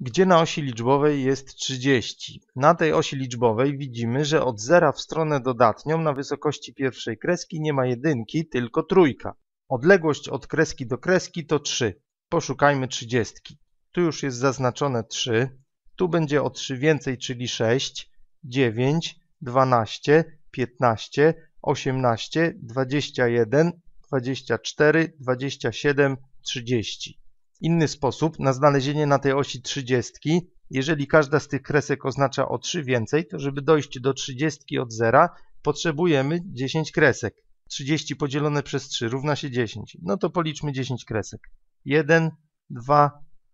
gdzie na osi liczbowej jest 30. Na tej osi liczbowej widzimy, że od zera w stronę dodatnią na wysokości pierwszej kreski nie ma jedynki, tylko trójka. Odległość od kreski do kreski to 3. Poszukajmy 30. Tu już jest zaznaczone 3. Tu będzie o 3 więcej, czyli 6, 9, 12, 15, 18, 21, 24, 27, 30. Inny sposób na znalezienie na tej osi 30, jeżeli każda z tych kresek oznacza o 3 więcej, to żeby dojść do 30 od zera, potrzebujemy 10 kresek. 30 podzielone przez 3 równa się 10. No to policzmy 10 kresek. 1, 2,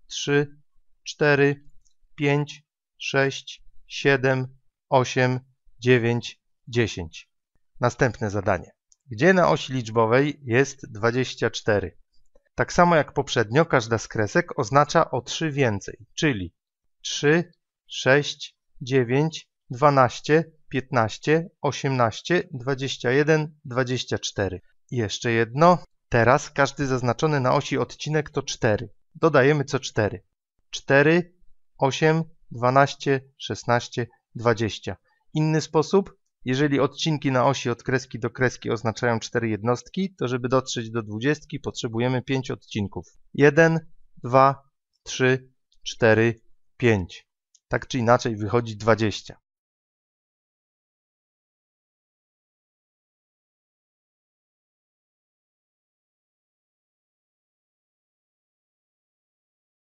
3, 4, 5, 6, 7, 8, 9, 10. Następne zadanie. Gdzie na osi liczbowej jest 24? Tak samo jak poprzednio, każda z kresek oznacza o 3 więcej, czyli 3, 6, 9, 12, 15, 18, 21, 24. I jeszcze jedno. Teraz każdy zaznaczony na osi odcinek to 4. Dodajemy co 4. 4, 8, 12, 16, 20. Inny sposób jeżeli odcinki na osi od kreski do kreski oznaczają 4 jednostki, to żeby dotrzeć do 20 potrzebujemy 5 odcinków. 1, 2, 3, 4, 5. Tak czy inaczej wychodzi 20.